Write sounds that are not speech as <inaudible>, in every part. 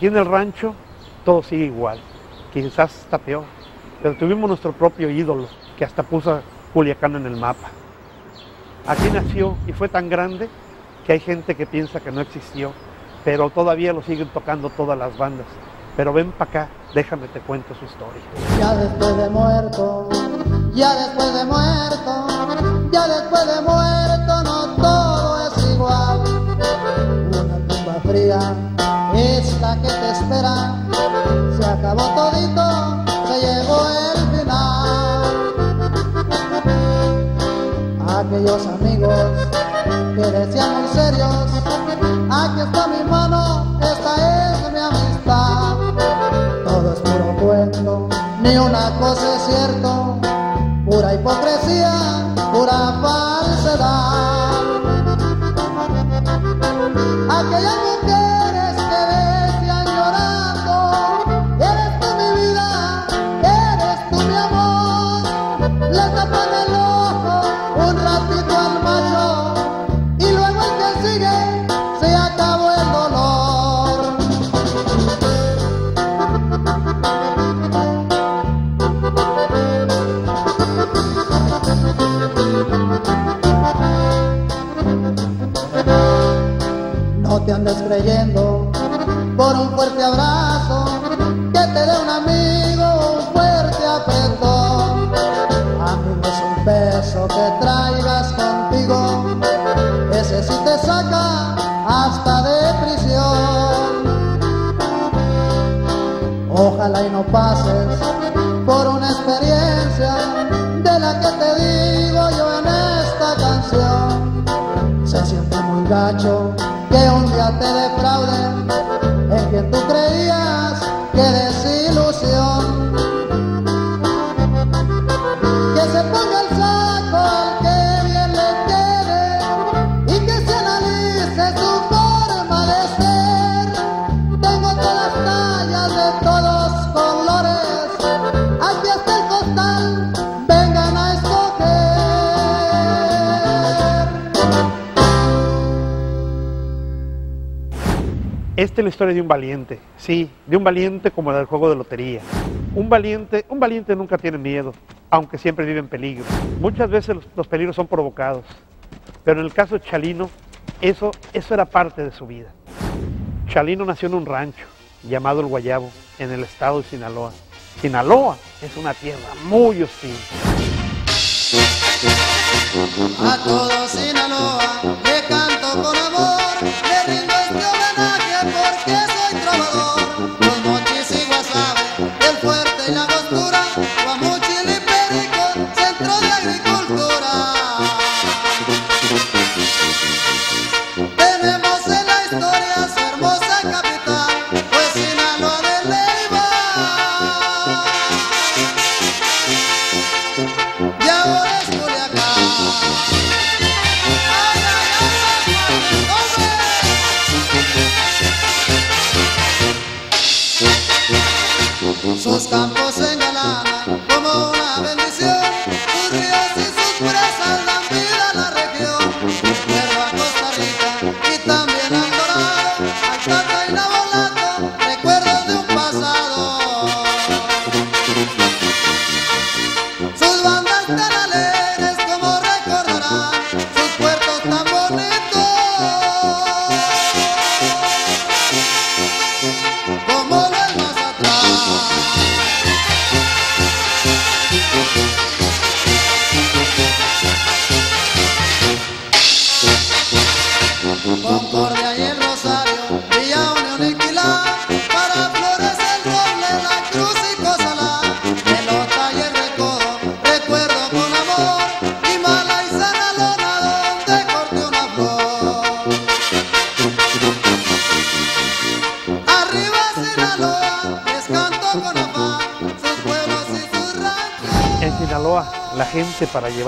Aquí en el rancho todo sigue igual, quizás está peor, pero tuvimos nuestro propio ídolo que hasta puso Culiacán en el mapa. Aquí nació y fue tan grande que hay gente que piensa que no existió, pero todavía lo siguen tocando todas las bandas. Pero ven para acá, déjame te cuento su historia. Ya después de muerto, ya después de muerto, ya después de muerto, no todo es igual. Fría es la que te espera, se acabó todito, se llevó el final. Aquellos amigos que decían muy serios, aquí está mi mano, esta es mi amistad. Todo es puro cuento, ni una cosa es cierto, pura hipocresía, Andes creyendo. Por un fuerte abrazo de un valiente, sí, de un valiente como la del juego de lotería. Un valiente, un valiente nunca tiene miedo, aunque siempre vive en peligro. Muchas veces los, peligros son provocados, pero en el caso de Chalino, eso, eso era parte de su vida. Chalino nació en un rancho llamado El Guayabo, en el estado de Sinaloa. Sinaloa es una tierra muy hostil. A Sinaloa le canto con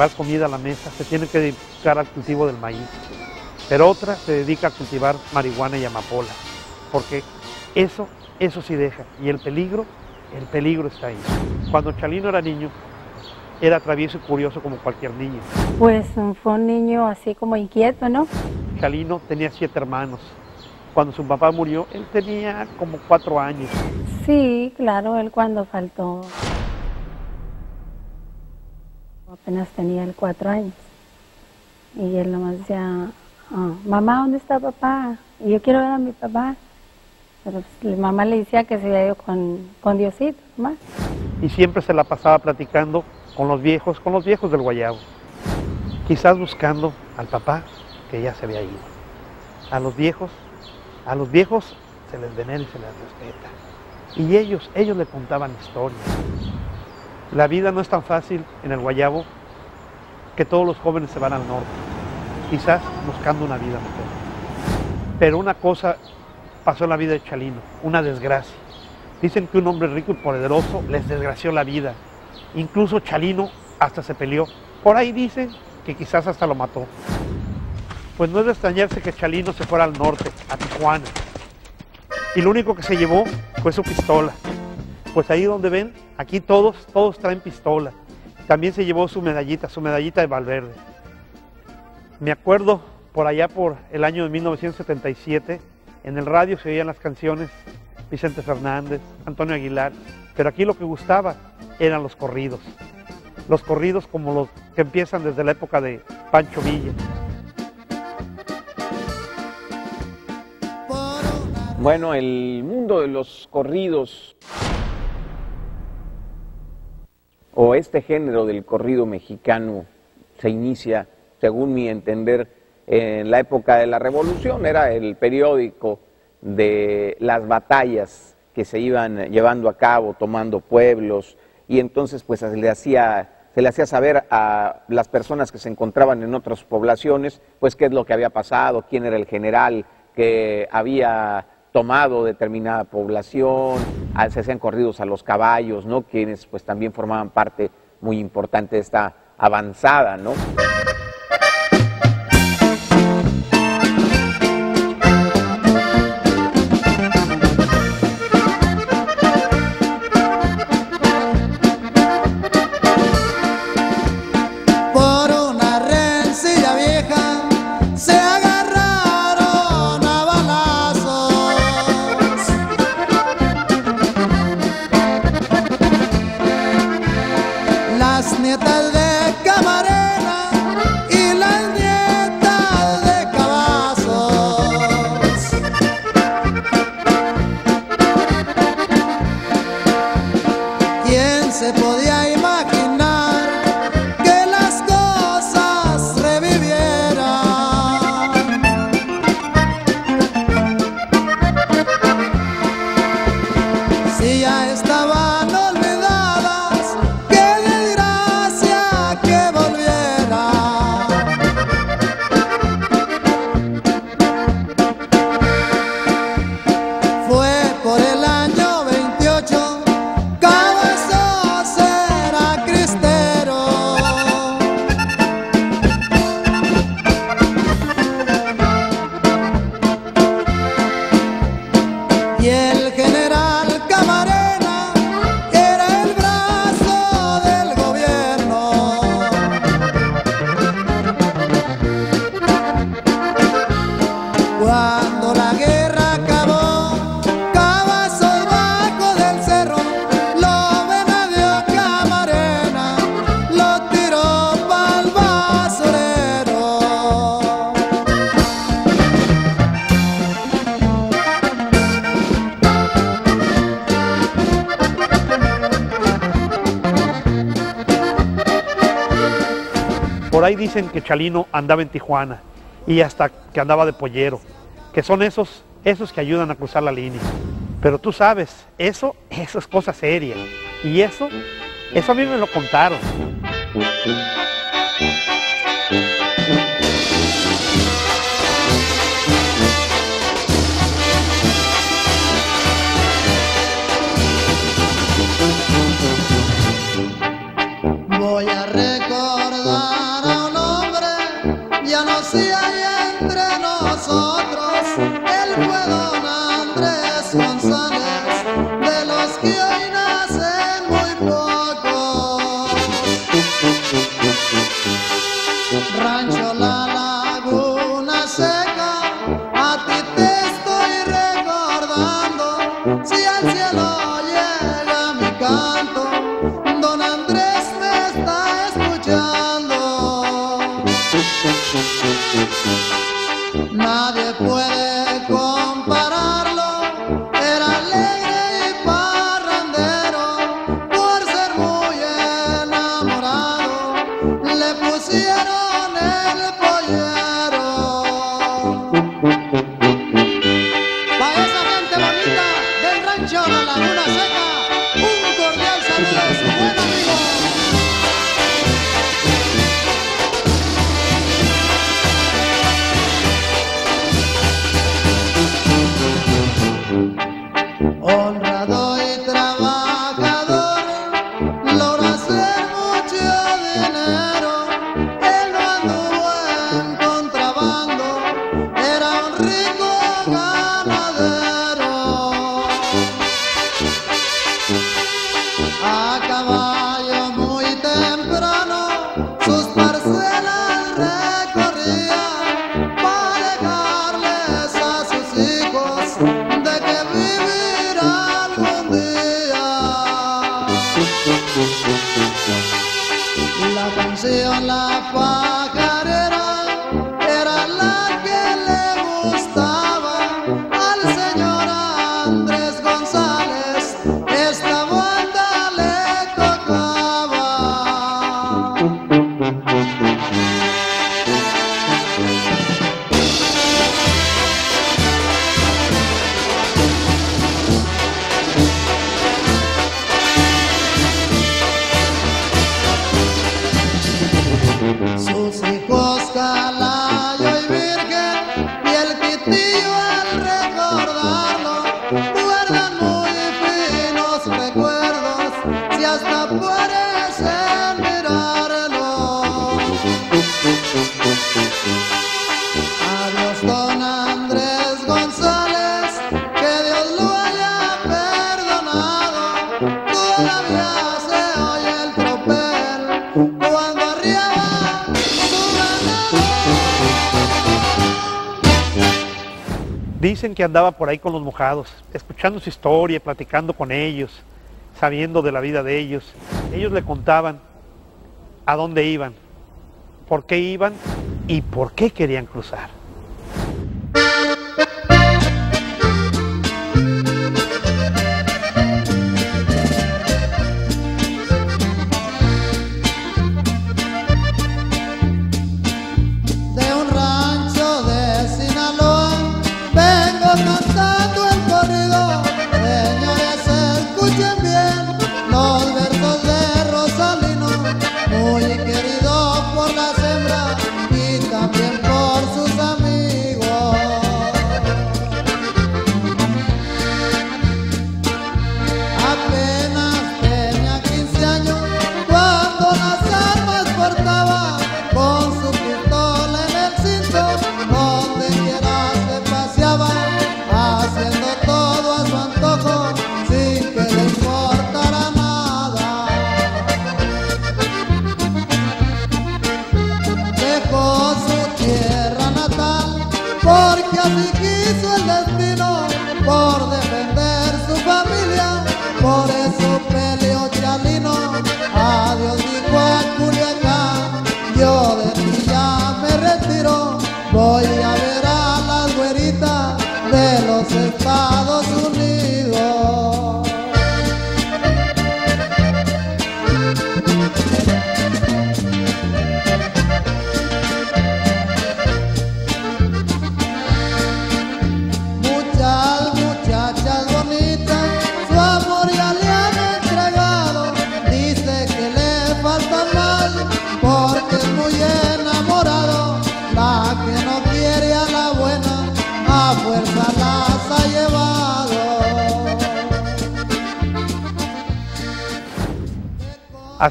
llevar comida a la mesa se tiene que dedicar al cultivo del maíz, pero otra se dedica a cultivar marihuana y amapola, porque eso, eso sí deja. Y el peligro, el peligro está ahí. Cuando Chalino era niño, era travieso y curioso como cualquier niño. Pues fue un niño así como inquieto, ¿no? Chalino tenía siete hermanos cuando su papá murió, él tenía como cuatro años. Sí, claro, él cuando faltó apenas tenía él cuatro años. Y él nomás decía, ah, mamá, ¿dónde está papá? Y yo quiero ver a mi papá. Pero pues, mamá le decía que se había ido con, con Diosito, más. Y siempre se la pasaba platicando con los viejos, con los viejos del Guayabo. Quizás buscando al papá que ya se había ido. A los viejos, a los viejos se les venera y se les respeta. Y ellos, ellos le contaban historias. La vida no es tan fácil en el Guayabo que todos los jóvenes se van al norte, quizás buscando una vida mejor. Pero una cosa pasó en la vida de Chalino, una desgracia. Dicen que un hombre rico y poderoso les desgració la vida. Incluso Chalino hasta se peleó. Por ahí dicen que quizás hasta lo mató. Pues no es de extrañarse que Chalino se fuera al norte, a Tijuana. Y lo único que se llevó fue su pistola. Pues ahí donde ven, aquí todos, todos traen pistola. También se llevó su medallita, su medallita de Valverde. Me acuerdo por allá por el año de 1977, en el radio se oían las canciones Vicente Fernández, Antonio Aguilar, pero aquí lo que gustaba eran los corridos. Los corridos como los que empiezan desde la época de Pancho Villa. Bueno, el mundo de los corridos o este género del corrido mexicano se inicia, según mi entender, en la época de la Revolución. Era el periódico de las batallas que se iban llevando a cabo, tomando pueblos, y entonces pues se le hacía, se le hacía saber a las personas que se encontraban en otras poblaciones, pues qué es lo que había pasado, quién era el general que había tomado determinada población, se hacían corridos a los caballos, ¿no? Quienes pues también formaban parte muy importante de esta avanzada, ¿no? Dicen que Chalino andaba en Tijuana y hasta que andaba de pollero, que son esos, esos que ayudan a cruzar la línea. Pero tú sabes, eso, eso es cosa seria. Y eso, eso a mí me lo contaron. dicen que andaba por ahí con los mojados, escuchando su historia, platicando con ellos, sabiendo de la vida de ellos. Ellos le contaban a dónde iban, por qué iban y por qué querían cruzar.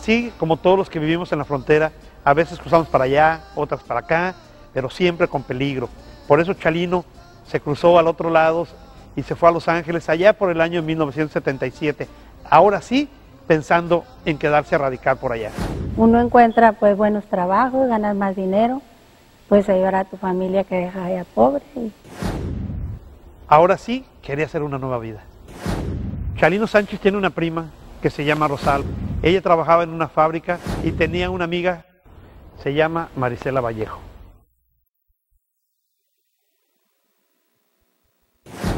Así como todos los que vivimos en la frontera, a veces cruzamos para allá, otras para acá, pero siempre con peligro. Por eso Chalino se cruzó al otro lado y se fue a Los Ángeles allá por el año 1977. Ahora sí, pensando en quedarse a radicar por allá. Uno encuentra pues buenos trabajos, ganas más dinero, puedes ayudar a tu familia que deja allá pobre. Y... Ahora sí, quería hacer una nueva vida. Chalino Sánchez tiene una prima que se llama Rosal. Ella trabajaba en una fábrica y tenía una amiga, se llama Marisela Vallejo.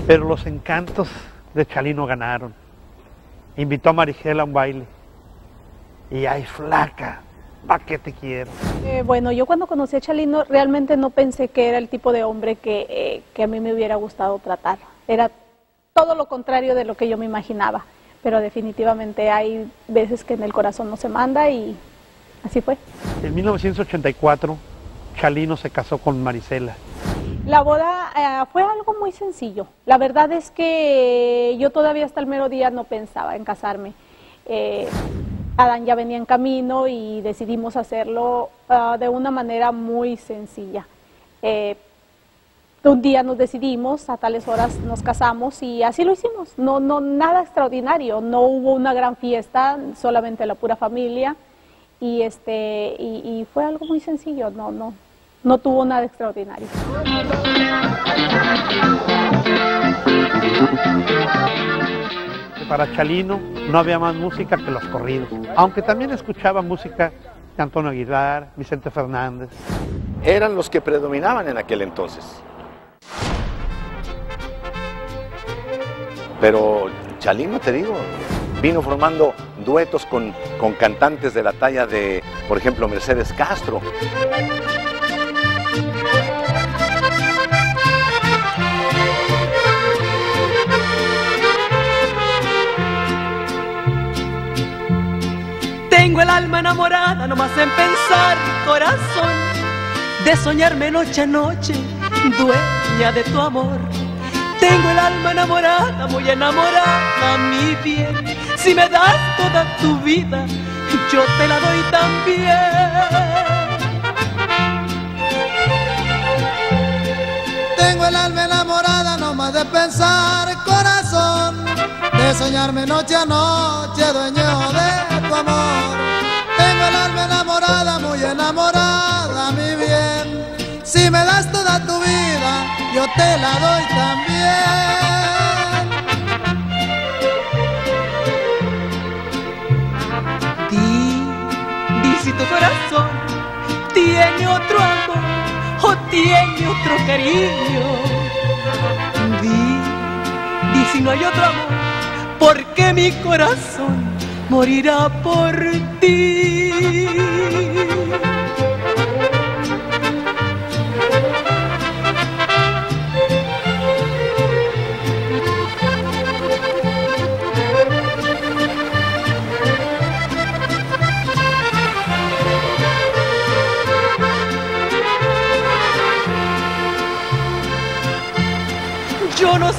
Pero los encantos de Chalino ganaron. Invitó a Marisela a un baile. Y ay, flaca, ¿para qué te quiero? Eh, bueno, yo cuando conocí a Chalino realmente no pensé que era el tipo de hombre que, eh, que a mí me hubiera gustado tratar. Era todo lo contrario de lo que yo me imaginaba. Pero definitivamente hay veces que en el corazón no se manda y así fue. En 1984, Chalino se casó con Marisela. La boda eh, fue algo muy sencillo. La verdad es que yo todavía hasta el mero día no pensaba en casarme. Eh, Adán ya venía en camino y decidimos hacerlo ah, de una manera muy sencilla. Eh, un día nos decidimos, a tales horas nos casamos y así lo hicimos. No, no, nada extraordinario. No hubo una gran fiesta, solamente la pura familia y este y, y fue algo muy sencillo. No, no, no tuvo nada extraordinario. Para Chalino no había más música que los corridos, aunque también escuchaba música de Antonio Aguilar, Vicente Fernández. Eran los que predominaban en aquel entonces. Pero Chalino, te digo, vino formando duetos con, con cantantes de la talla de, por ejemplo, Mercedes Castro. Tengo el alma enamorada, nomás en pensar, corazón, de soñarme noche a noche, dueña de tu amor. Tengo el alma enamorada, muy enamorada, mi bien. Si me das toda tu vida, yo te la doy también. Tengo el alma enamorada nomás de pensar, corazón, de soñarme noche a noche, dueño de tu amor. Tengo el alma enamorada, muy enamorada, mi bien. Si me das toda tu vida, yo te la doy también. Di, di si tu corazón tiene otro amor o tiene otro cariño. Di, di si no hay otro amor, porque mi corazón morirá por ti.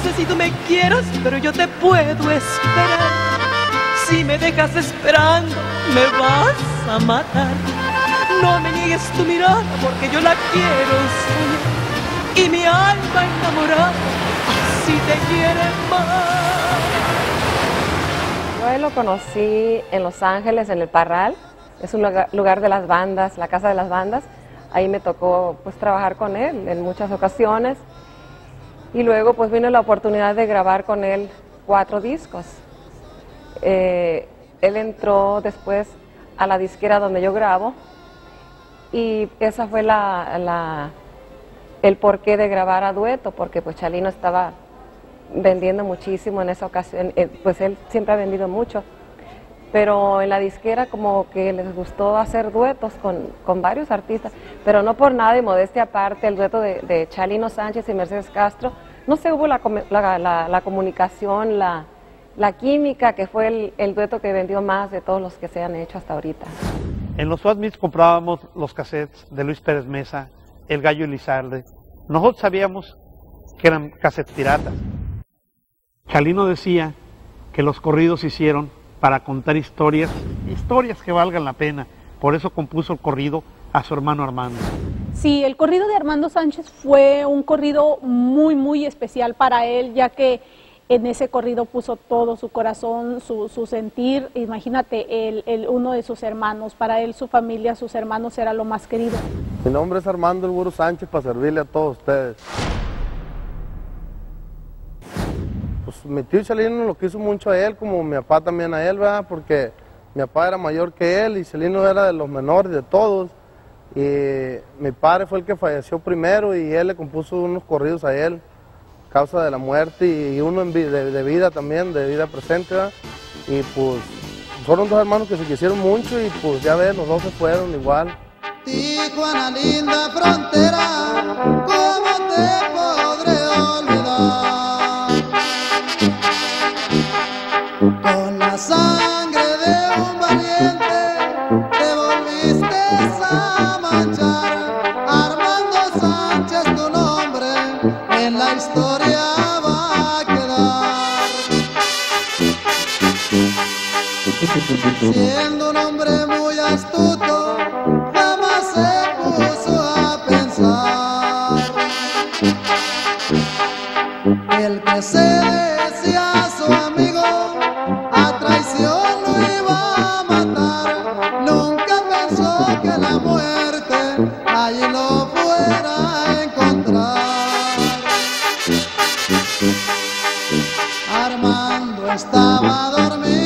Sé si tú me quieras, pero yo te puedo esperar. Si me dejas esperando, me vas a matar. No me niegues tu mirada, porque yo la quiero soñar. Y mi alma enamorada, así te quiere más. Yo lo conocí en Los Ángeles, en el Parral. Es un lugar, lugar de las bandas, la casa de las bandas. Ahí me tocó pues trabajar con él en muchas ocasiones. Y luego pues vino la oportunidad de grabar con él cuatro discos. Eh, él entró después a la disquera donde yo grabo y esa fue la, el porqué de grabar a dueto, porque pues Chalino estaba vendiendo muchísimo en esa ocasión, eh, pues él siempre ha vendido mucho, pero en la disquera como que les gustó hacer duetos con, con varios artistas, pero no por nada y modestia aparte, el dueto de Chalino Sánchez y Mercedes Castro, no se hubo la, la- comunicación, la, química, que fue el, dueto que vendió más de todos los que se han hecho hasta ahorita. En los Swat Meets comprábamos los cassettes de Luis Pérez Mesa, El Gallo Elizarde. Nosotros sabíamos que eran cassettes piratas. Chalino decía que los corridos se hicieron para contar historias, historias que valgan la pena. Por eso compuso el corrido a su hermano Armando. Sí, el corrido de Armando Sánchez fue un corrido muy, muy especial para él, ya que en ese corrido puso todo su corazón, su, su sentir. Imagínate, el, el- uno de sus hermanos, para él su familia, sus hermanos era lo más querido. Mi nombre es Armando El Burro Sánchez para servirle a todos ustedes. Pues mi tío Chalino lo quiso mucho a él, como mi papá también a él, ¿verdad? Porque mi papá era mayor que él y Celino era de los menores de todos. Y mi padre fue el que falleció primero y él le compuso unos corridos a él, causa de la muerte y uno de, vida también, de vida presente. Y pues fueron dos hermanos que se quisieron mucho y pues ya ves, los dos se fueron igual. Tijuana, linda frontera, ¿cómo te podré olvidar? Con la sangre Siendo un hombre muy astuto, jamás se puso a pensar. El que se decía su amigo, a traición lo iba a matar. Nunca pensó que la muerte allí lo fuera a encontrar. Armando estaba dormido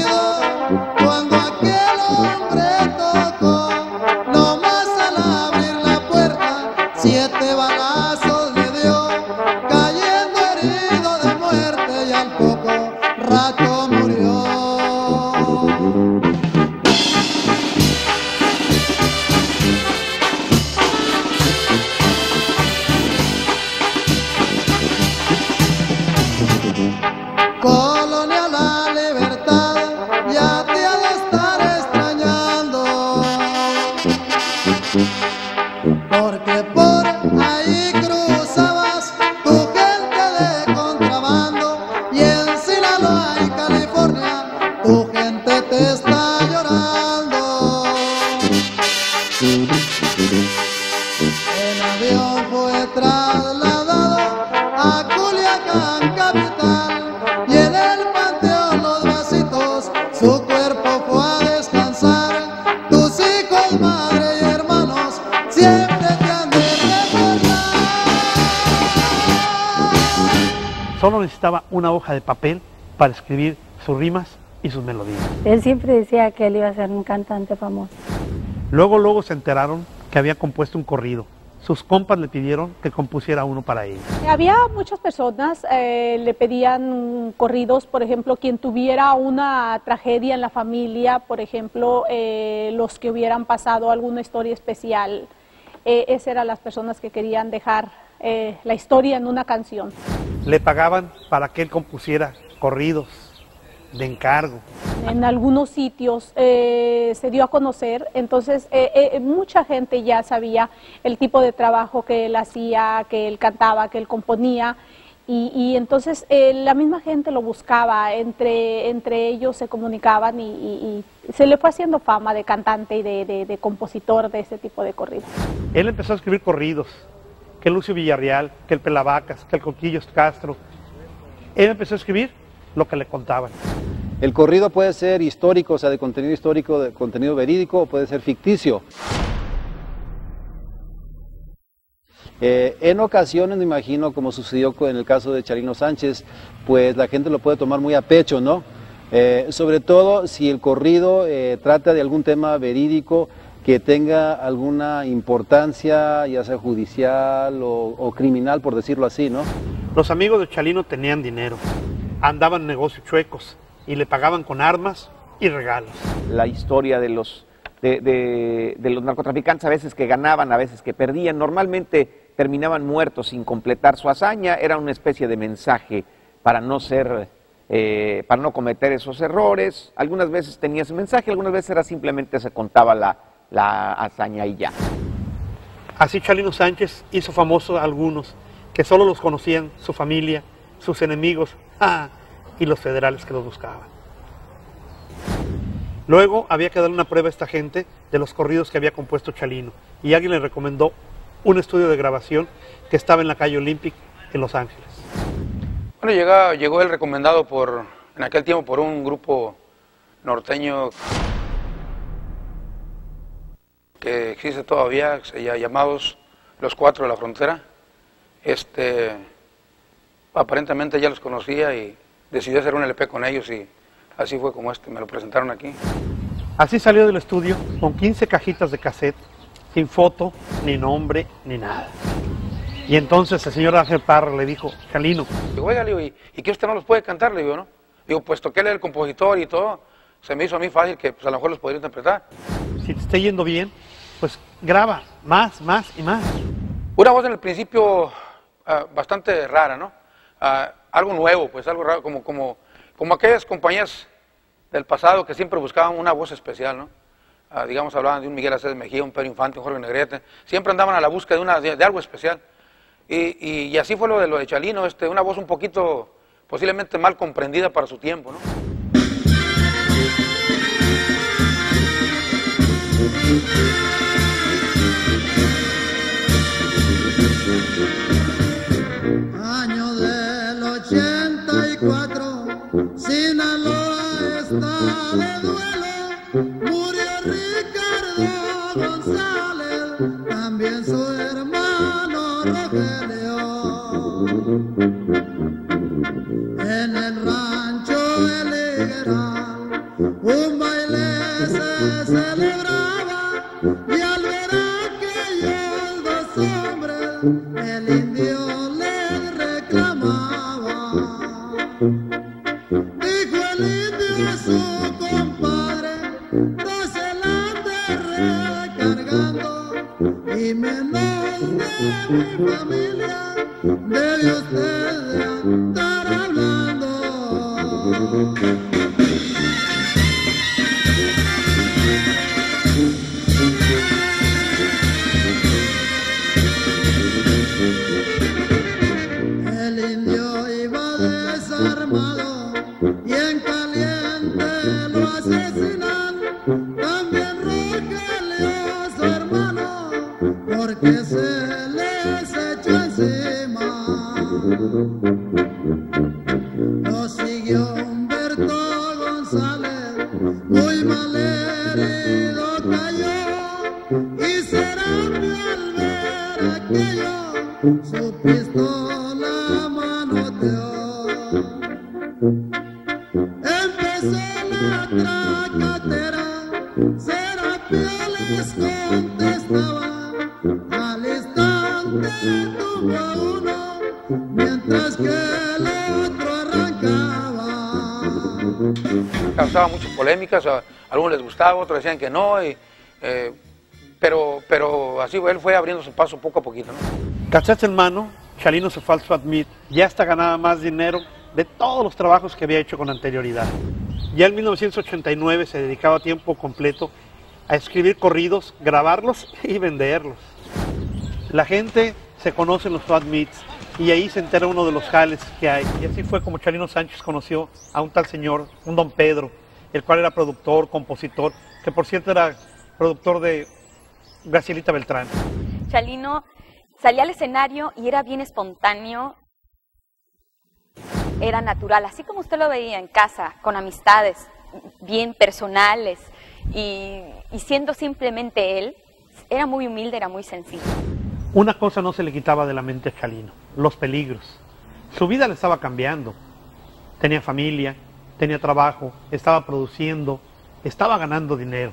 hoja de papel para escribir sus rimas y sus melodías. Él siempre decía que él iba a ser un cantante famoso. Luego, luego se enteraron que había compuesto un corrido. Sus compas le pidieron que compusiera uno para ellos. Había muchas personas, eh, le pedían corridos, por ejemplo, quien tuviera una tragedia en la familia, por ejemplo, eh, los que hubieran pasado alguna historia especial. Eh, esas eran las personas que querían dejar eh, la historia en una canción. Le pagaban para que él compusiera corridos de encargo. En algunos sitios eh, se dio a conocer, entonces eh, mucha gente ya sabía el tipo de trabajo que él hacía, que él cantaba, que él componía, y, y entonces eh, la misma gente lo buscaba, entre, entre ellos se comunicaban y, y- y se le fue haciendo fama de cantante y de, de- de compositor de ese tipo de corridos. Él empezó a escribir corridos, que Lucio Villarreal, que el Pelavacas, que el Coquillos Castro. Él empezó a escribir lo que le contaban. El corrido puede ser histórico, o sea, de contenido histórico, de contenido verídico, o puede ser ficticio. Eh, en ocasiones, me imagino, como sucedió en el caso de Charino Sánchez, pues la gente lo puede tomar muy a pecho, ¿no? Eh, sobre todo si el corrido eh, trata de algún tema verídico que tenga alguna importancia, ya sea judicial o, o criminal, por decirlo así, ¿no? Los amigos de Chalino tenían dinero, andaban en negocios chuecos y le pagaban con armas y regalos. la historia de los, de, de- de los narcotraficantes, a veces que ganaban, a veces que perdían, normalmente terminaban muertos sin completar su hazaña, era una especie de mensaje para no ser, eh, para no cometer esos errores. Algunas veces tenía ese mensaje, algunas veces era simplemente se contaba la, la hazaña y ya. Así Chalino Sánchez hizo famosos a algunos que solo los conocían su familia, sus enemigos <laughs> ¡ah! y los federales que los buscaban. Luego había que darle una prueba a esta gente de los corridos que había compuesto Chalino y alguien le recomendó un estudio de grabación que estaba en la calle Olympic en Los Ángeles. Bueno, llegó, llegó él recomendado por, en aquel tiempo por un grupo norteño que existe todavía, llamados Los Cuatro de la Frontera. Este, aparentemente ya los conocía y decidí hacer un LP con ellos y así fue como este, me lo presentaron aquí. Así salió del estudio con 15 cajitas de cassette, sin foto, ni nombre, ni nada. Y entonces el señor Ángel Parra le dijo, Chalino, Digo, oiga, ¿y, y qué usted no los puede cantar? Le digo, ¿no? Digo, pues toquéle el compositor y todo. Se me hizo a mí fácil que pues, a lo mejor los podría interpretar. si te está yendo bien, pues graba más, más y más. Una voz en el principio ah, bastante rara, ¿no? Ah, algo nuevo, pues algo raro, como, como, como aquellas compañías del pasado que siempre buscaban una voz especial, ¿no? Ah, digamos, hablaban de un Miguel Aceves Mejía, un Pedro Infante, un Jorge Negrete, siempre andaban a la búsqueda de, una, de, de algo especial. Y, y- y así fue lo de, lo de Chalino, este, una voz un poquito, posiblemente mal comprendida para su tiempo, ¿no? Año del 84, Sinaloa está de duelo, murió Ricardo González, también su hermano Rogelio. En el rancho El Higueral, un baile se celebraba, y menos de mi familia, de estar gustaba, otros decían que no, y, eh, pero, pero así él fue abriendo su paso poco a poquito. ¿no? En mano, Chalino se falso admit, ya hasta ganaba más dinero de todos los trabajos que había hecho con anterioridad. Ya en 1989 se dedicaba a tiempo completo a escribir corridos, grabarlos y venderlos. La gente se conoce en los Fat Meets y ahí se entera uno de los jales que hay. Y así fue como Chalino Sánchez conoció a un tal señor, un don Pedro, el cual era productor, compositor, que por cierto era productor de Gracielita Beltrán. Chalino salía al escenario y era bien espontáneo, era natural, así como usted lo veía en casa, con amistades bien personales y, y siendo simplemente él, era muy humilde, era muy sencillo. Una cosa no se le quitaba de la mente a Chalino, los peligros. Su vida le estaba cambiando. Tenía familia, tenía trabajo, estaba produciendo, estaba ganando dinero.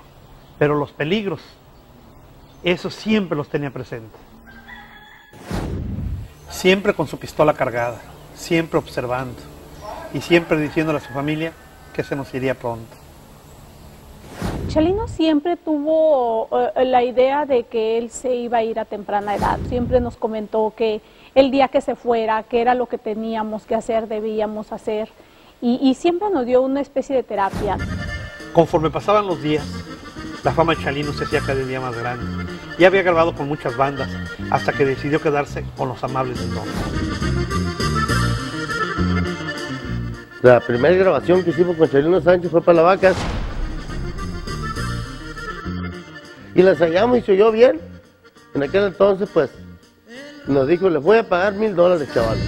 Pero los peligros, esos siempre los tenía presentes. Siempre con su pistola cargada, siempre observando y siempre diciéndole a su familia que se nos iría pronto. Chalino siempre tuvo eh, la idea de que él se iba a ir a temprana edad. Siempre nos comentó que el día que se fuera, que era lo que teníamos que hacer, debíamos hacer. Y, y siempre nos dio una especie de terapia. Conforme pasaban los días, la fama de Chalino se hacía cada día más grande. Ya había grabado con muchas bandas, hasta que decidió quedarse con los amables del norte. La primera grabación que hicimos con Chalino Sánchez fue para la vacas. Y la ensayamos y se oyó bien. En aquel entonces, pues, nos dijo, les voy a pagar mil dólares, chaval.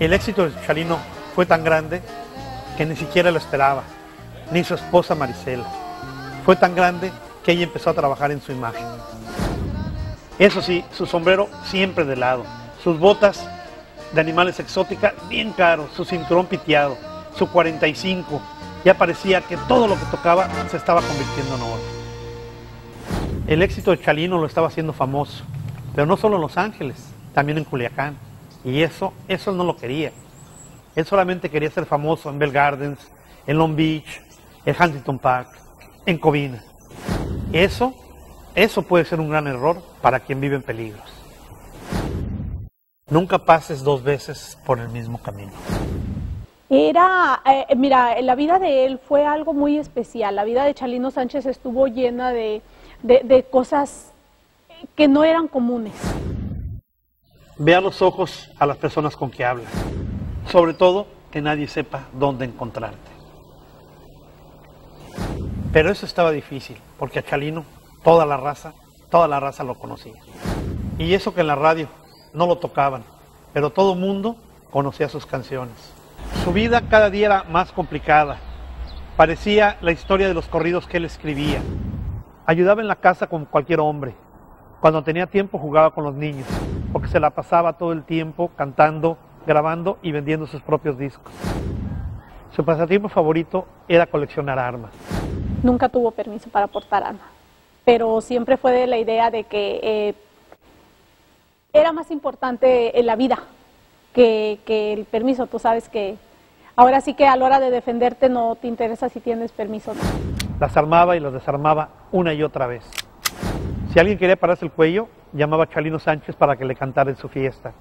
El éxito de Chalino fue tan grande que ni siquiera lo esperaba, ni su esposa Marisela. Fue tan grande que ella empezó a trabajar en su imagen. Eso sí, su sombrero siempre de lado, sus botas de animales exóticas bien caros, su cinturón piteado, su 45. Ya parecía que todo lo que tocaba se estaba convirtiendo en oro. El éxito de Chalino lo estaba haciendo famoso, pero no solo en Los Ángeles, también en Culiacán. Y eso, eso no lo quería. Él solamente quería ser famoso en Bell Gardens, en Long Beach, en Huntington Park, en Covina. Eso, eso puede ser un gran error para quien vive en peligros. Nunca pases dos veces por el mismo camino. Era, eh, mira, la vida de él fue algo muy especial. La vida de Chalino Sánchez estuvo llena de, de- de cosas que no eran comunes. Ve a los ojos a las personas con que hablas. Sobre todo, que nadie sepa dónde encontrarte. Pero eso estaba difícil, porque a Chalino, toda la raza, toda la raza lo conocía. Y eso que en la radio no lo tocaban, pero todo mundo conocía sus canciones. Su vida cada día era más complicada. Parecía la historia de los corridos que él escribía. Ayudaba en la casa como cualquier hombre. Cuando tenía tiempo jugaba con los niños, porque se la pasaba todo el tiempo cantando, grabando y vendiendo sus propios discos. Su pasatiempo favorito era coleccionar armas. Nunca tuvo permiso para portar armas, pero siempre fue de la idea de que eh, era más importante en la vida que, que el permiso. Tú sabes que ahora sí que a la hora de defenderte no te interesa si tienes permiso. Las armaba y las desarmaba una y otra vez. Si alguien quería pararse el cuello, llamaba a Chalino Sánchez para que le cantara en su fiesta.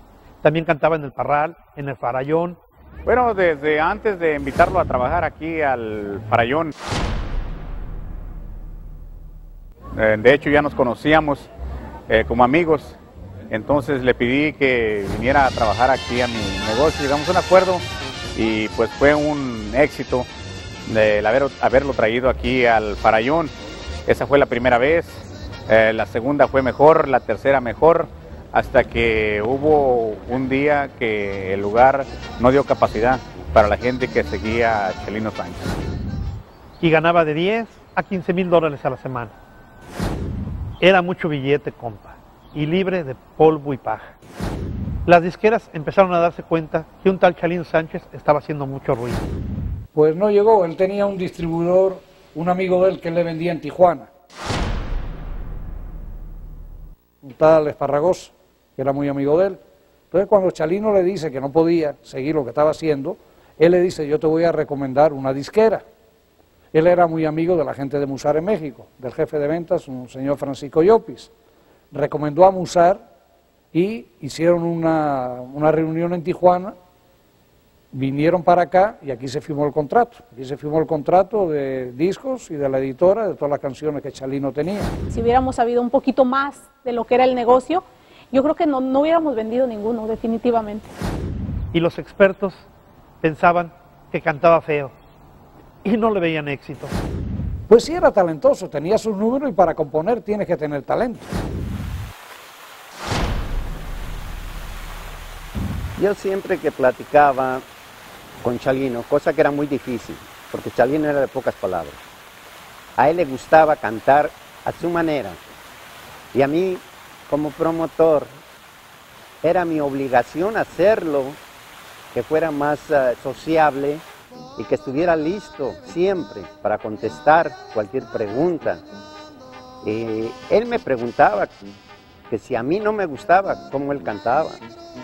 También cantaba en el Parral, en el Farallón. Bueno, desde antes de invitarlo a trabajar aquí al Farallón, eh, de hecho ya nos conocíamos eh, como amigos, entonces le pedí que viniera a trabajar aquí a mi negocio, llegamos a un acuerdo y pues fue un éxito haber, haberlo traído aquí al Farallón. Esa fue la primera vez, eh, la segunda fue mejor, la tercera mejor, hasta que hubo un día que el lugar no dio capacidad para la gente que seguía a Chelino Sánchez. Y ganaba de 10 a 15 mil dólares a la semana. Era mucho billete, compa, y libre de polvo y paja. Las disqueras empezaron a darse cuenta que un tal Chalino Sánchez estaba haciendo mucho ruido. Pues no llegó, él tenía un distribuidor un amigo de él que le vendía en Tijuana. Un tal Esparragosa, que era muy amigo de él. Entonces cuando Chalino le dice que no podía seguir lo que estaba haciendo, él le dice, yo te voy a recomendar una disquera. Él era muy amigo de la gente de Musar en México, del jefe de ventas, un señor Francisco Llopis. Recomendó a Musar y hicieron una, una reunión en Tijuana, vinieron para acá y aquí se firmó el contrato. Aquí se firmó el contrato de discos y de la editora, de todas las canciones que Chalino tenía. Si hubiéramos sabido un poquito más de lo que era el negocio, yo creo que no, no hubiéramos vendido ninguno, definitivamente. Y los expertos pensaban que cantaba feo y no le veían éxito. Pues sí era talentoso, tenía sus números y para componer tienes que tener talento. Yo siempre que platicaba con Chalino, cosa que era muy difícil, porque Chalino era de pocas palabras, a él le gustaba cantar a su manera. Y a mí, como promotor, era mi obligación hacerlo, que fuera más uh, sociable y que estuviera listo siempre para contestar cualquier pregunta. Y él me preguntaba que si a mí no me gustaba cómo él cantaba.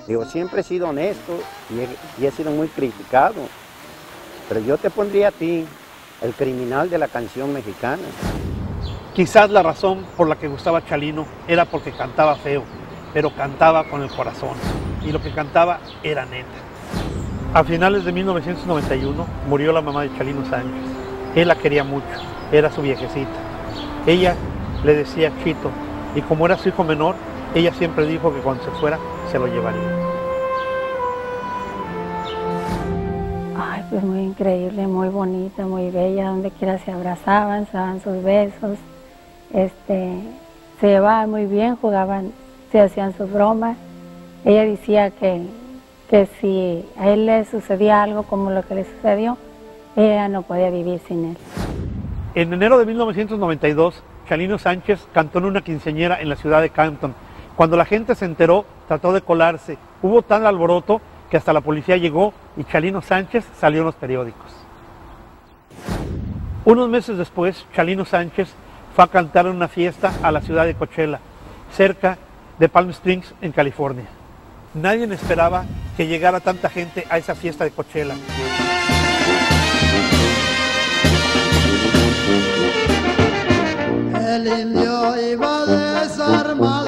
Digo, siempre he sido honesto y he, sido muy criticado, pero yo te pondría a ti el criminal de la canción mexicana. Quizás la razón por la que gustaba Chalino era porque cantaba feo, pero cantaba con el corazón y lo que cantaba era neta. A finales de 1991 murió la mamá de Chalino Sánchez. Él la quería mucho, era su viejecita. Ella le decía Chito, y como era su hijo menor, ella siempre dijo que cuando se fuera se lo llevaría. Ay, pues muy increíble, muy bonita, muy bella, donde quiera se abrazaban, se daban sus besos, este, se llevaban muy bien, jugaban, se hacían sus bromas. Ella decía que, que si a él le sucedía algo como lo que le sucedió, ella no podía vivir sin él. En enero de 1992, Chalino Sánchez cantó en una quinceañera en la ciudad de Canton. Cuando la gente se enteró, trató de colarse. Hubo tal alboroto que hasta la policía llegó y Chalino Sánchez salió en los periódicos. Unos meses después, Chalino Sánchez fue a cantar en una fiesta a la ciudad de Coachella, cerca de Palm Springs, en California. Nadie esperaba que llegara tanta gente a esa fiesta de Coachella. El indio iba desarmado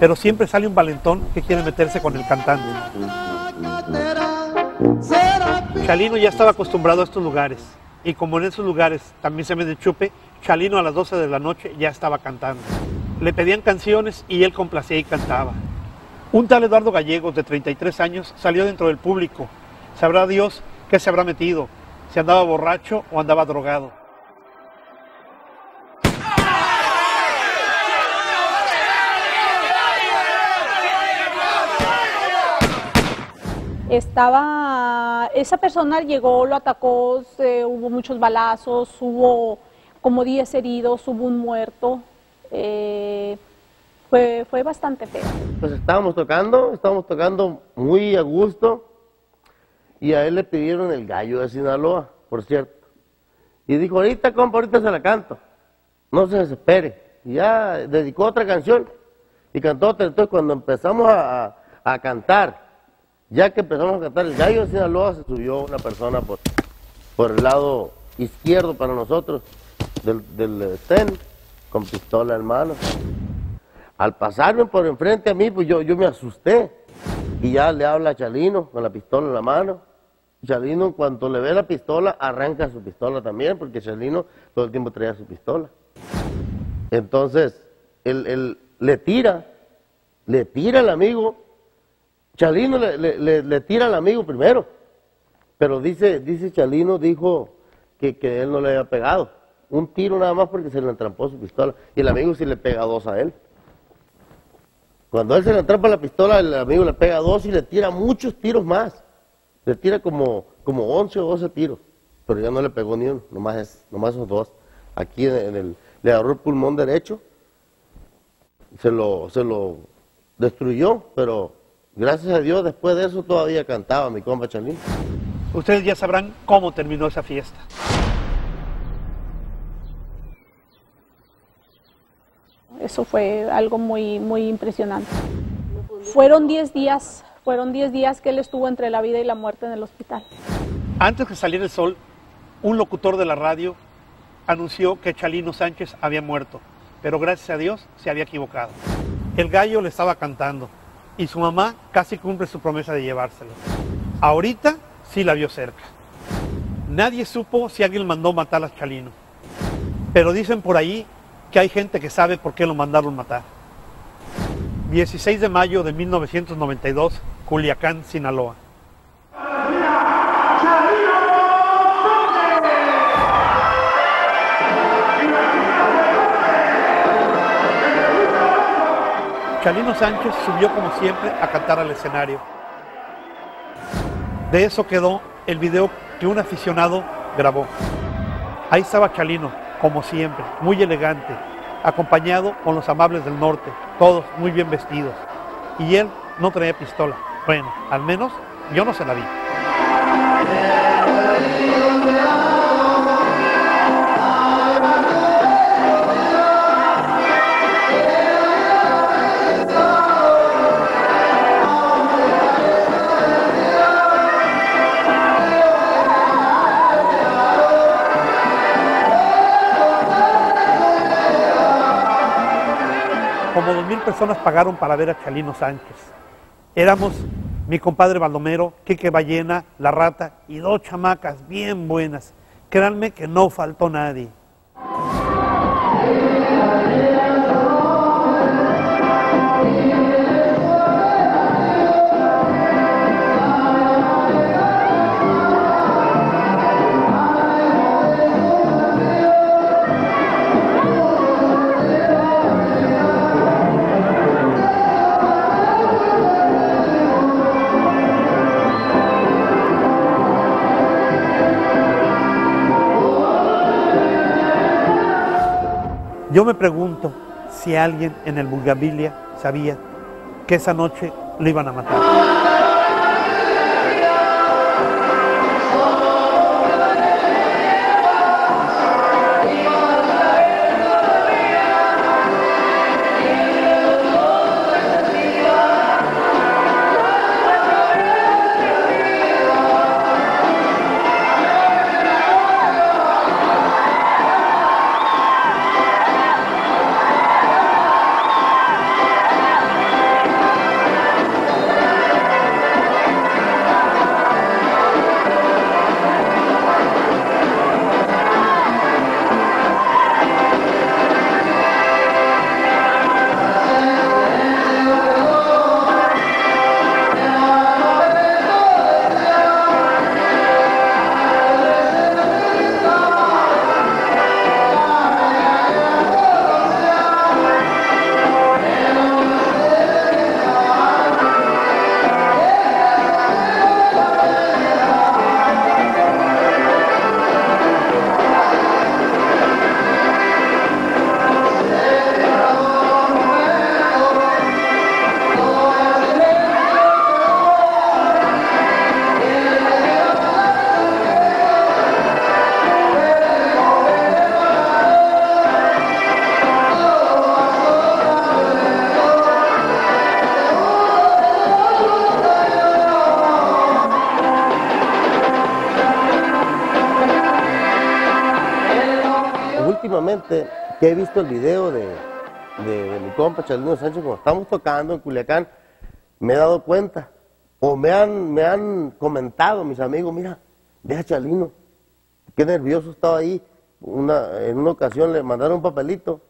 Pero siempre sale un valentón que quiere meterse con el cantante. Chalino ya estaba acostumbrado a estos lugares. Y como en esos lugares también se vende chupe, Chalino a las 12 de la noche ya estaba cantando. Le pedían canciones y él complacía y cantaba. Un tal Eduardo Gallegos, de 33 años, salió dentro del público. Sabrá Dios qué se habrá metido, si andaba borracho o andaba drogado. Estaba, esa persona llegó, lo atacó, hubo muchos balazos, hubo como 10 heridos, hubo un muerto. eh, fue, fue bastante feo. Pues estábamos tocando, estábamos tocando muy a gusto y a él le pidieron el gallo de Sinaloa, por cierto. Y dijo, ahorita compa, ahorita se la canto, no se desespere. Y ya dedicó otra canción y cantó otra. Entonces cuando empezamos a- a cantar, ya que empezamos a cantar el gallo de Sinaloa, se subió una persona por, por el lado izquierdo para nosotros del, del stand con pistola en mano. Al pasarme por enfrente a mí, pues yo, yo me asusté. Y ya le habla a Chalino con la pistola en la mano. Chalino, en cuanto le ve la pistola, arranca su pistola también, porque Chalino todo el tiempo traía su pistola. Entonces, él, él le tira, le tira al amigo. Chalino le, le- tira al amigo primero. Pero dice, dice Chalino, dijo que, que él no le había pegado. un tiro nada más porque se le entrampó su pistola. Y el amigo sí le pega dos a él. Cuando él se le entrampa la pistola, el amigo le pega dos y le tira muchos tiros más. Le tira como, como 11 o 12 tiros. Pero ya no le pegó ni uno, nomás, es, nomás esos dos. Aquí le agarró el pulmón derecho, se lo, se lo destruyó, pero gracias a Dios después de eso todavía cantaba mi compa Chalín. Ustedes ya sabrán cómo terminó esa fiesta. Eso fue algo muy, muy impresionante. Fueron 10 días, fueron 10 días que él estuvo entre la vida y la muerte en el hospital. Antes que saliera el sol, un locutor de la radio anunció que Chalino Sánchez había muerto, pero gracias a Dios se había equivocado. El gallo le estaba cantando y su mamá casi cumple su promesa de llevárselo. Ahorita sí la vio cerca. Nadie supo si alguien mandó matar a Chalino, pero dicen por ahí que hay gente que sabe por qué lo mandaron matar. 16 de mayo de 1992, Culiacán, Sinaloa. Chalino Sánchez subió como siempre a cantar al escenario. De eso quedó el video que un aficionado grabó. Ahí estaba Chalino, como siempre, muy elegante, acompañado con los amables del norte, todos muy bien vestidos. Y él no traía pistola. Bueno, al menos yo no se la vi. Personas pagaron para ver a Chalino Sánchez. Éramos mi compadre Baldomero, Quique Ballena, La Rata y dos chamacas bien buenas. Créanme que no faltó nadie. Yo me pregunto si alguien en el Bulgabilia sabía que esa noche lo iban a matar. Que he visto el video de, mi compa Chalino Sánchez cuando estamos tocando en Culiacán, me he dado cuenta, o me han, me han comentado mis amigos, mira, ve a Chalino, qué nervioso estaba ahí. Una, en una ocasión le mandaron un papelito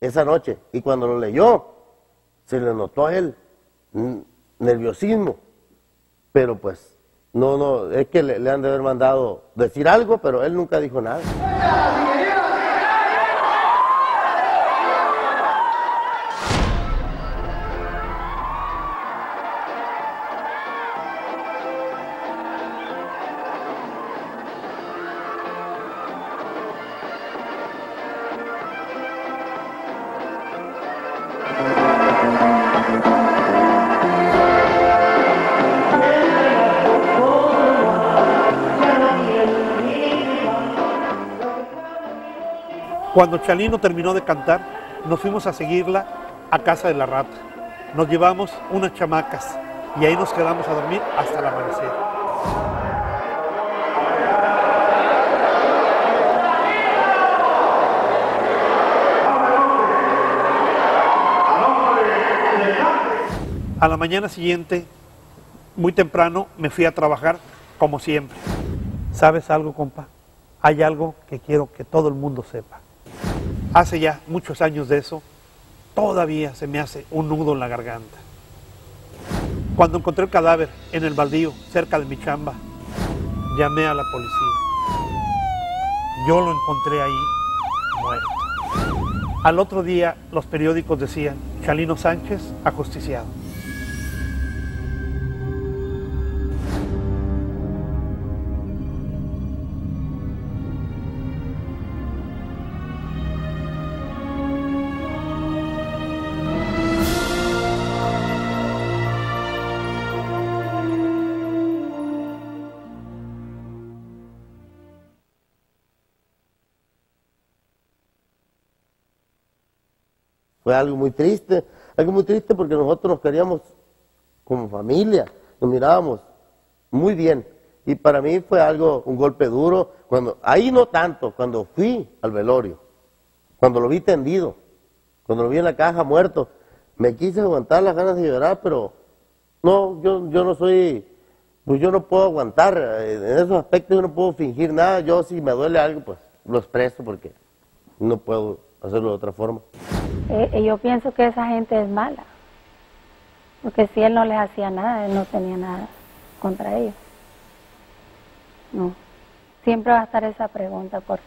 esa noche y cuando lo leyó, se le notó a él. Nerviosismo, pero pues no, no, es que le, le han de haber mandado decir algo, pero él nunca dijo nada. Cuando Chalino terminó de cantar, nos fuimos a seguirla a casa de la rata. Nos llevamos unas chamacas y ahí nos quedamos a dormir hasta el amanecer. A la mañana siguiente, muy temprano, me fui a trabajar como siempre. ¿Sabes algo, compa? Hay algo que quiero que todo el mundo sepa. Hace ya muchos años de eso, todavía se me hace un nudo en la garganta. Cuando encontré el cadáver en el baldío, cerca de mi chamba, llamé a la policía. Yo lo encontré ahí, muerto. Al otro día, los periódicos decían, Chalino Sánchez ajusticiado. Fue algo muy triste, algo muy triste porque nosotros nos queríamos como familia, nos mirábamos muy bien. Y para mí fue algo, un golpe duro, cuando, ahí no tanto, cuando fui al velorio, cuando lo vi tendido, cuando lo vi en la caja muerto, me quise aguantar las ganas de llorar, pero no, yo, yo no soy, pues yo no puedo aguantar, eh, en esos aspectos yo no puedo fingir nada, yo si me duele algo, pues lo expreso porque no puedo hacerlo de otra forma. Eh, yo pienso que esa gente es mala, porque si él no les hacía nada, él no tenía nada contra ellos. No, siempre va a estar esa pregunta porque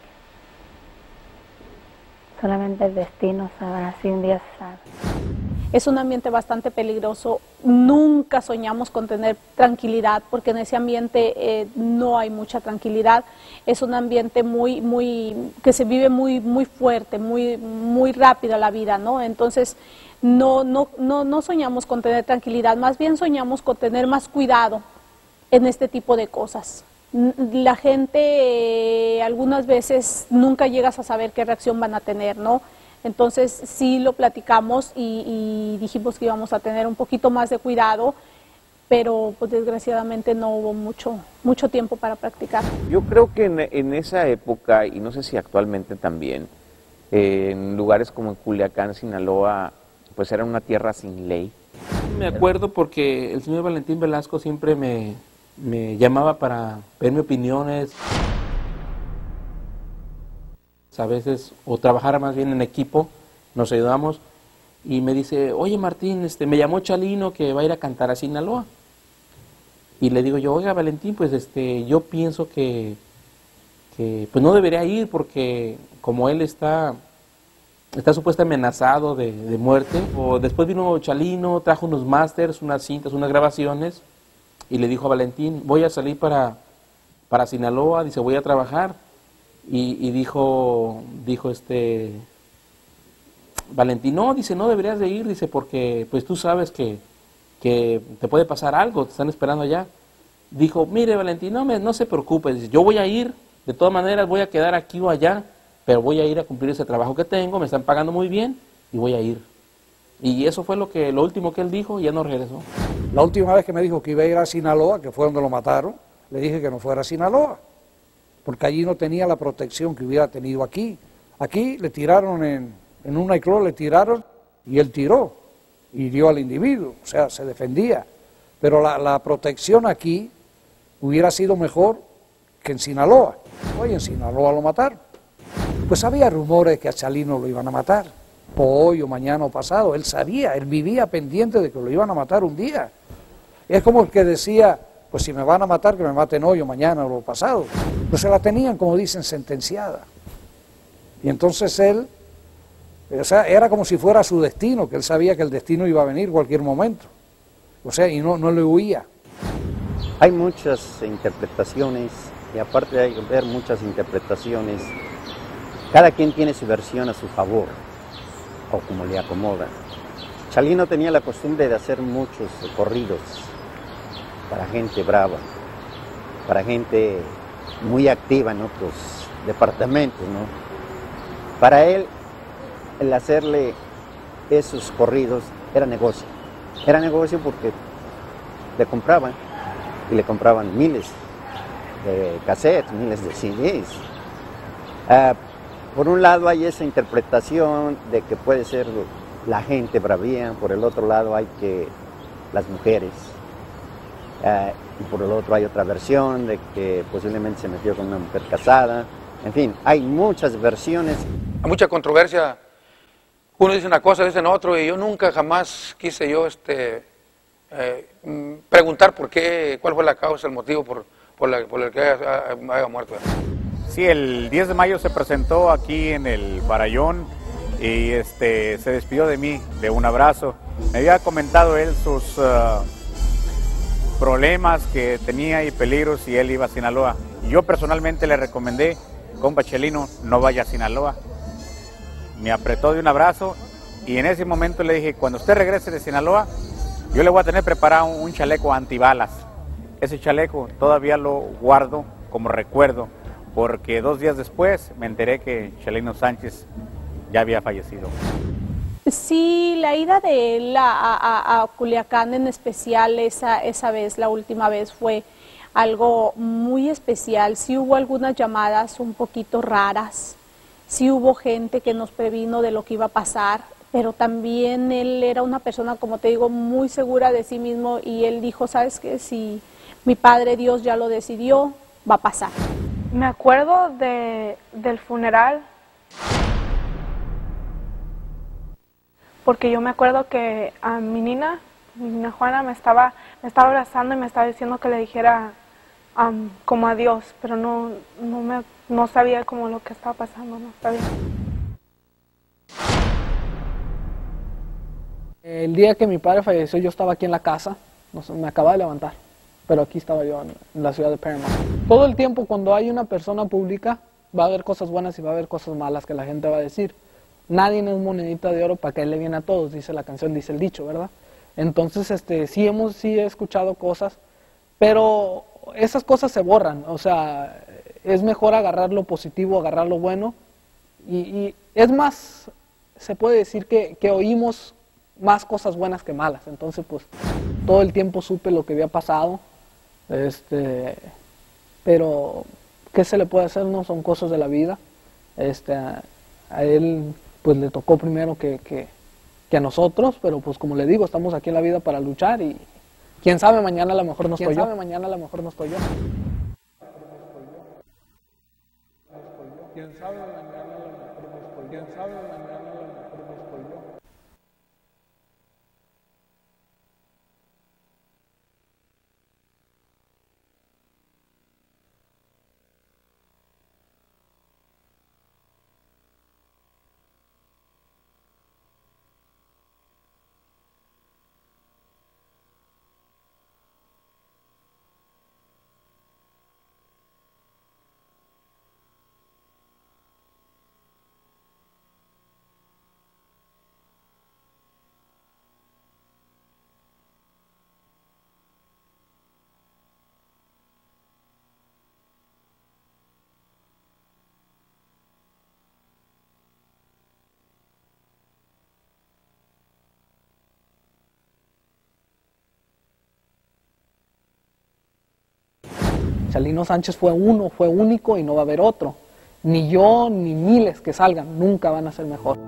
solamente el destino sabrá si un día se sabe. Es un ambiente bastante peligroso. Nunca soñamos con tener tranquilidad porque en ese ambiente eh, no hay mucha tranquilidad. Es un ambiente muy, muy, que se vive muy, muy fuerte, muy, muy rápida la vida, ¿no? Entonces, no, no, no, no soñamos con tener tranquilidad, más bien soñamos con tener más cuidado en este tipo de cosas. La gente eh, algunas veces nunca llegas a saber qué reacción van a tener, ¿no? Entonces sí lo platicamos y, dijimos que íbamos a tener un poquito más de cuidado, pero pues desgraciadamente no hubo mucho, mucho tiempo para practicar. Yo creo que en, esa época, y no sé si actualmente también, en lugares como en Culiacán, Sinaloa, pues era una tierra sin ley. Me acuerdo porque el señor Valentín Velasco siempre me, me llamaba para verme opiniones a veces, o trabajar más bien en equipo, nos ayudamos, y me dice, oye Martín, este, me llamó Chalino que va a ir a cantar a Sinaloa. Y le digo yo, oiga Valentín, pues este, yo pienso que, que pues no debería ir porque como él está, está supuestamente amenazado de, de muerte. O después vino Chalino, trajo unos masters, unas cintas, unas grabaciones, y le dijo a Valentín, voy a salir para, para Sinaloa, dice, voy a trabajar y, dijo, dijo este Valentín, no, dice, no deberías de ir, dice, porque pues tú sabes que, que te puede pasar algo, te están esperando allá. Dijo, mire Valentín, no, me, se preocupe, yo voy a ir, de todas maneras voy a quedar aquí o allá, pero voy a ir a cumplir ese trabajo que tengo, me están pagando muy bien y voy a ir. Y eso fue lo que lo último que él dijo y ya no regresó. La última vez que me dijo que iba a ir a Sinaloa, que fue donde lo mataron, le dije que no fuera a Sinaloa porque allí no tenía la protección que hubiera tenido aquí. Aquí le tiraron en, en un nightclub, le tiraron y él tiró y dio al individuo, o sea, se defendía. Pero la, protección aquí hubiera sido mejor que en Sinaloa. Hoy en Sinaloa lo mataron. Pues había rumores que a Chalino lo iban a matar, o hoy o mañana o pasado. Él sabía, él vivía pendiente de que lo iban a matar un día. Es como el que decía, pues si me van a matar, que me maten hoy o mañana o lo pasado. Pues se la tenían, como dicen, sentenciada. Y entonces él, o sea, era como si fuera su destino, que él sabía que el destino iba a venir cualquier momento. O sea, y no, no le huía. Hay muchas interpretaciones, y aparte de ver muchas interpretaciones, cada quien tiene su versión a su favor, o como le acomoda. Chalino tenía la costumbre de hacer muchos corridos para gente brava, para gente muy activa en otros departamentos, ¿no? Para él, el hacerle esos corridos era negocio. Era negocio porque le compraban y le compraban miles de cassettes, miles de CDs. Ah, por un lado hay esa interpretación de que puede ser la gente bravía, por el otro lado hay que las mujeres, ah, y por el otro hay otra versión de que posiblemente se metió con una mujer casada, en fin, hay muchas versiones. Hay mucha controversia. Uno dice una cosa, dicen otro, y yo nunca jamás quise yo este, eh, mm, preguntar por qué, cuál fue la causa, el motivo por, por, la, por el que haya, haya muerto. Sí, el 10 de mayo se presentó aquí en el Barayón y este, se despidió de mí, de un abrazo. Me había comentado él sus ah, problemas que tenía y peligros y él iba a Sinaloa. Yo personalmente le recomendé, compa Chelino, no vaya a Sinaloa. Me apretó de un abrazo y en ese momento le dije, cuando usted regrese de Sinaloa, yo le voy a tener preparado un chaleco antibalas. Ese chaleco todavía lo guardo como recuerdo, porque dos días después me enteré que Chelino Sánchez ya había fallecido. Sí, la ida de él a, a- a Culiacán en especial esa, esa vez, la última vez, fue algo muy especial. Sí hubo algunas llamadas un poquito raras, sí hubo gente que nos previno de lo que iba a pasar, pero también él era una persona, como te digo, muy segura de sí mismo y él dijo, ¿sabes qué? Si mi Padre Dios ya lo decidió, va a pasar. Me acuerdo de, del funeral porque yo me acuerdo que a mi nina, mi nina Juana, me estaba, me estaba abrazando y me estaba diciendo que le dijera am, como adiós, pero no, no, me, no sabía como lo que estaba pasando, no. El día que mi padre falleció yo estaba aquí en la casa, me acababa de levantar, pero aquí estaba yo en la ciudad de Paramount. Todo el tiempo cuando hay una persona pública va a haber cosas buenas y va a haber cosas malas que la gente va a decir. Nadie es monedita de oro para caerle bien a todos, dice la canción, dice el dicho, ¿verdad? Entonces, este, sí hemos, sí he escuchado cosas, pero esas cosas se borran, o sea, es mejor agarrar lo positivo, agarrar lo bueno, y, y es más, se puede decir que, que oímos más cosas buenas que malas, entonces pues todo el tiempo supe lo que había pasado, este, pero ¿qué se le puede hacer? No son cosas de la vida, este, a él pues le tocó primero que, que, que a nosotros, pero pues como le digo, estamos aquí en la vida para luchar y quién sabe mañana a lo mejor no ¿Quién estoy yo. sabe mañana a lo mejor no estoy yo. Quién sabe mañana a lo mejor no estoy yo. Chalino Sánchez fue uno, fue único y no va a haber otro. Ni yo ni miles que salgan, nunca van a ser mejor.